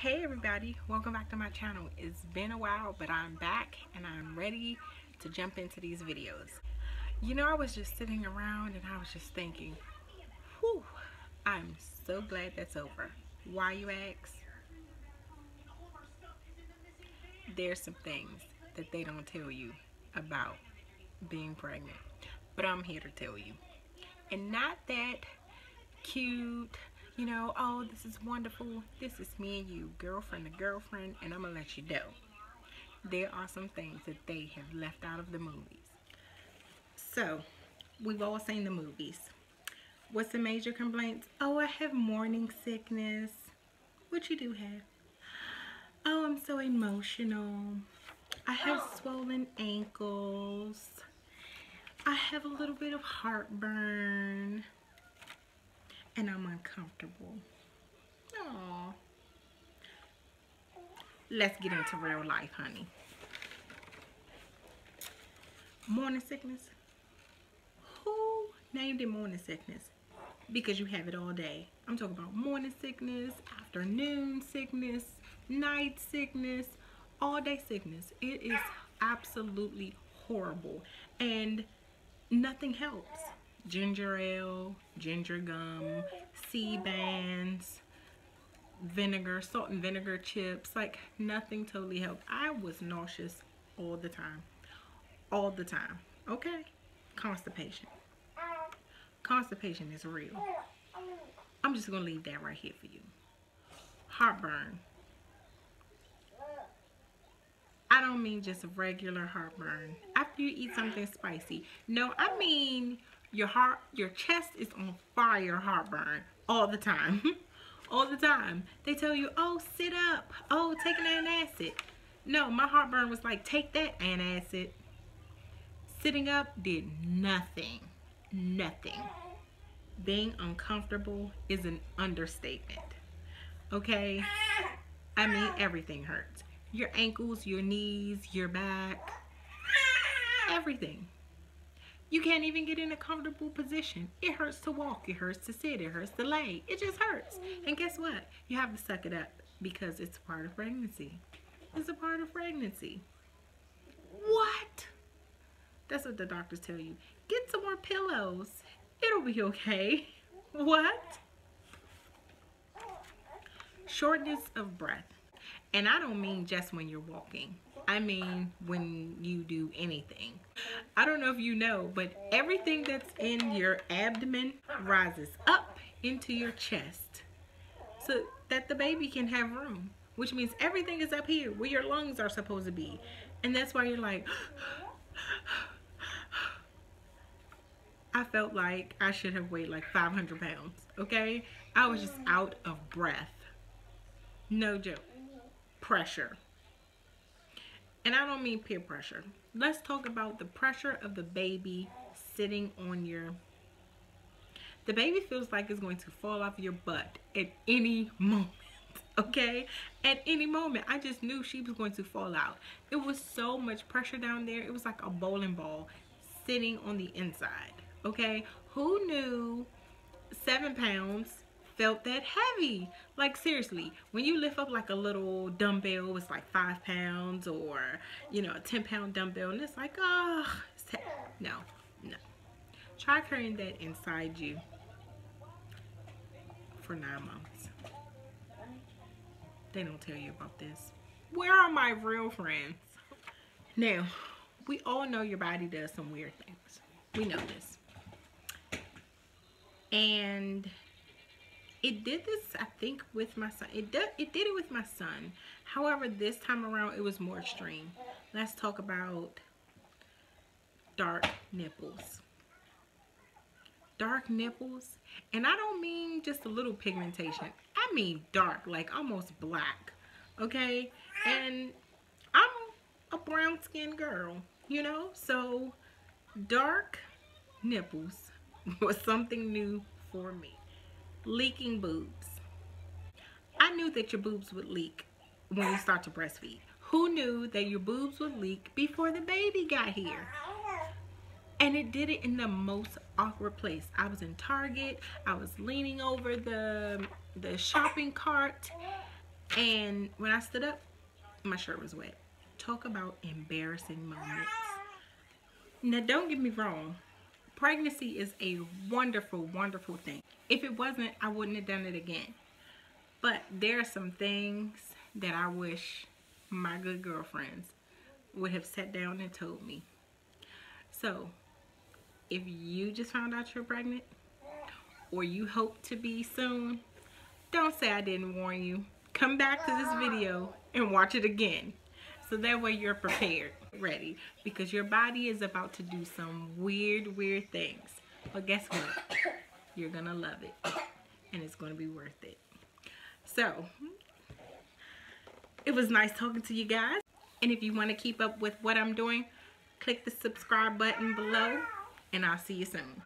Hey everybody, welcome back to my channel. It's been a while, but I'm back and I'm ready to jump into these videos. You know, I was just sitting around and I was just thinking, whew, I'm so glad that's over. Why you ask? There's some things that they don't tell you about being pregnant, but I'm here to tell you. And not that cute, you know, oh, this is wonderful. This is me and you, girlfriend to girlfriend, and I'm going to let you know. There are some things that they have left out of the movies. So, we've all seen the movies. What's the major complaints? Oh, I have morning sickness. What you do have? Oh, I'm so emotional. I have swollen ankles. I have a little bit of heartburn and I'm uncomfortable. Aww. Let's get into real life, honey. Morning sickness. Who named it morning sickness? Because you have it all day. I'm talking about morning sickness, afternoon sickness, night sickness, all day sickness. It is absolutely horrible. And nothing helps ginger ale, ginger gum, Sea-Bands, vinegar, salt and vinegar chips. Like nothing totally helped. I was nauseous all the time. All the time. Okay? Constipation. Constipation is real. I'm just going to leave that right here for you. Heartburn. I don't mean just regular heartburn. After you eat something spicy. No, I mean your heart, your chest is on fire heartburn all the time. all the time. They tell you, oh, sit up. Oh, take an antacid. No, my heartburn was like, take that antacid. Sitting up did nothing. Nothing. Being uncomfortable is an understatement. Okay? I mean, everything hurts. Your ankles, your knees, your back, everything. You can't even get in a comfortable position. It hurts to walk. It hurts to sit. It hurts to lay. It just hurts. And guess what? You have to suck it up because it's part of pregnancy. It's a part of pregnancy. What? That's what the doctors tell you. Get some more pillows. It'll be okay. What? Shortness of breath. And I don't mean just when you're walking. I mean when you do anything. I don't know if you know, but everything that's in your abdomen rises up into your chest so that the baby can have room, which means everything is up here where your lungs are supposed to be. And that's why you're like, I felt like I should have weighed like 500 pounds, okay? I was just out of breath. No joke. Pressure. And I don't mean peer pressure. Let's talk about the pressure of the baby sitting on your... The baby feels like it's going to fall off your butt at any moment. Okay? At any moment. I just knew she was going to fall out. It was so much pressure down there. It was like a bowling ball sitting on the inside. Okay? Who knew seven pounds felt that heavy. Like seriously, when you lift up like a little dumbbell, it's like five pounds or, you know, a 10 pound dumbbell and it's like, oh, no, no. Try carrying that inside you for nine months. They don't tell you about this. Where are my real friends? Now, we all know your body does some weird things. We know this. And it did this I think with my son. It did it did it with my son. However this time around it was more extreme. Let's talk about dark nipples. Dark nipples and I don't mean just a little pigmentation. I mean dark like almost black okay? And I'm a brown skinned girl you know? So dark nipples was something new for me leaking boobs. I knew that your boobs would leak when you start to breastfeed. Who knew that your boobs would leak before the baby got here? And it did it in the most awkward place. I was in Target. I was leaning over the, the shopping cart. And when I stood up, my shirt was wet. Talk about embarrassing moments. Now, don't get me wrong. Pregnancy is a wonderful, wonderful thing. If it wasn't, I wouldn't have done it again. But there are some things that I wish my good girlfriends would have sat down and told me. So, if you just found out you're pregnant or you hope to be soon, don't say I didn't warn you. Come back to this video and watch it again. So that way you're prepared, ready. Because your body is about to do some weird, weird things. But guess what? You're to love it. And it's to be worth it. So, it was nice talking to you guys. And if you want to keep up with what I'm doing, click the subscribe button below. And I'll see you soon.